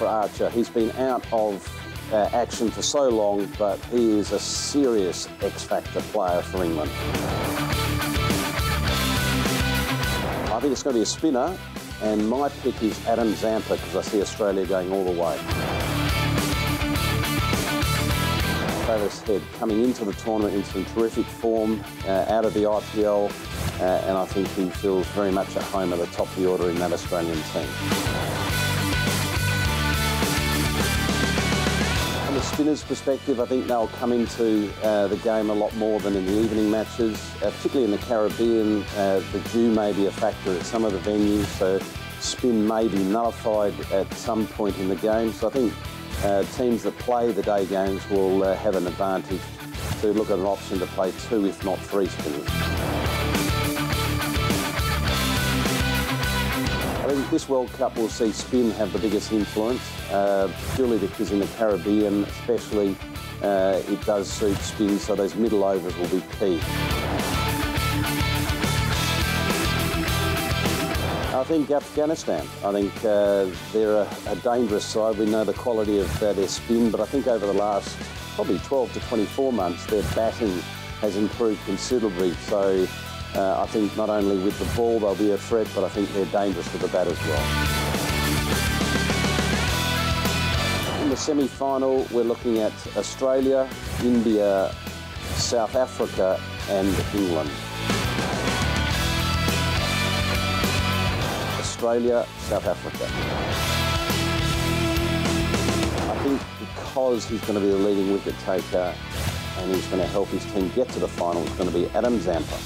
for Archer. He's been out of uh, action for so long, but he is a serious X Factor player for England. I think it's going to be a spinner, and my pick is Adam Zampa because I see Australia going all the way. Travis Head coming into the tournament in some terrific form uh, out of the IPL, uh, and I think he feels very much at home at the top of the order in that Australian team. Spinners' perspective, I think they'll come into uh, the game a lot more than in the evening matches, uh, particularly in the Caribbean. Uh, the dew may be a factor at some of the venues, so spin may be nullified at some point in the game. So I think uh, teams that play the day games will uh, have an advantage to look at an option to play two, if not three spinners. This World Cup will see spin have the biggest influence, uh, purely because in the Caribbean especially, uh, it does suit spin, so those middle overs will be key. I think Afghanistan. I think uh, they're a, a, dangerous side. We know the quality of uh, their spin, but I think over the last probably 12 to 24 months, their batting has improved considerably. So uh, I think not only with the ball they'll be a threat, but I think they're dangerous with the bat as well. In the semi-final, we're looking at Australia, India, South Africa and England. Australia, South Africa. I think because he's going to be the leading wicket taker and he's going to help his team get to the final, it's going to be Adam Zampa.